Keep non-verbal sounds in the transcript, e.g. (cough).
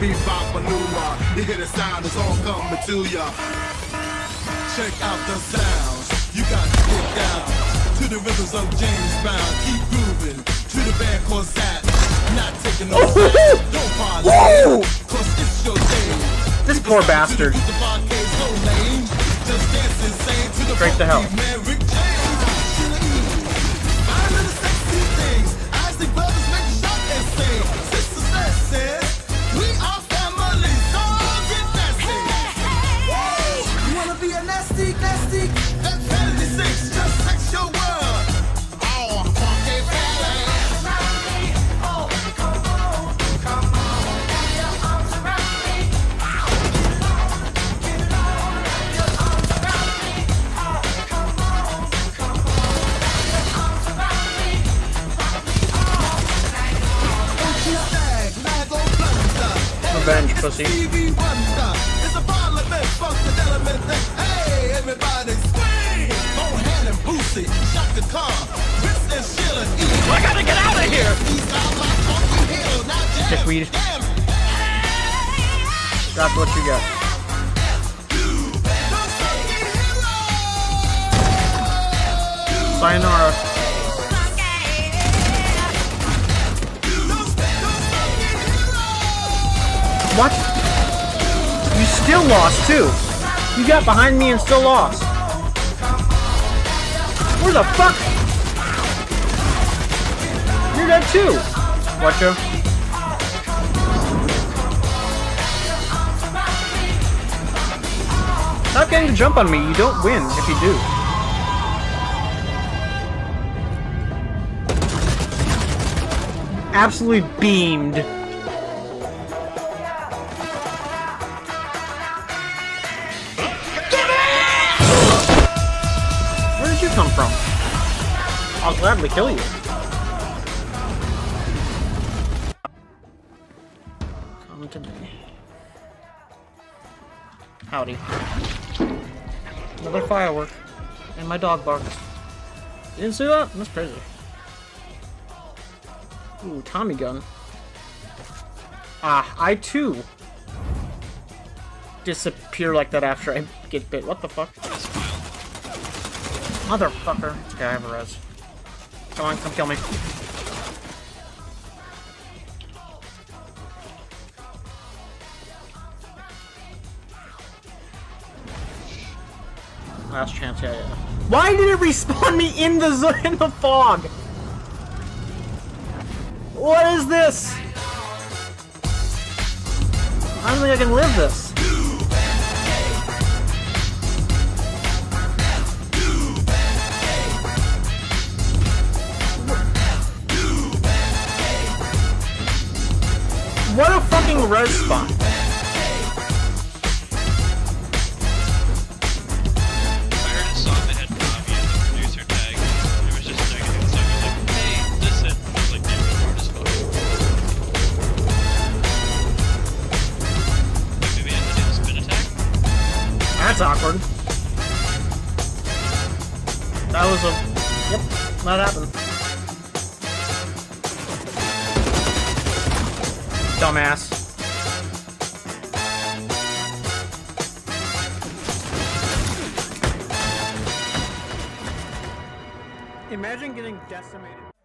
bop maneuver. You hear the sound, it's all coming to ya. Check out the sounds. You got to get down to the rhythms of James Brown. Keep grooving to the band called Zapp. Not taking no back. Don't follow. Cause it's your day. This poor bastard. Straight to hell. Revenge, pussy. I gotta get out of here! Dickweed. That's what you get. Sayonara. What? You still lost too. You got behind me and still lost. Where the fuck? You're dead too. Watch out. Stop getting to jump on me. You don't win if you do. Absolutely beamed. Come from? I'll gladly kill you. Come to me. Howdy. Another firework. And my dog barks. You didn't see that? That's crazy. Ooh, Tommy gun. Ah, I too disappear like that after I get bit. What the fuck? Motherfucker. Okay, I have a res. Come on, come kill me. Last chance, yeah, yeah. Why did it respawn me in the (laughs) in the fog? What is this? I don't think I can live this. Attack? That's awkward. That was a... Yep, that happened. Dumbass. Imagine getting decimated.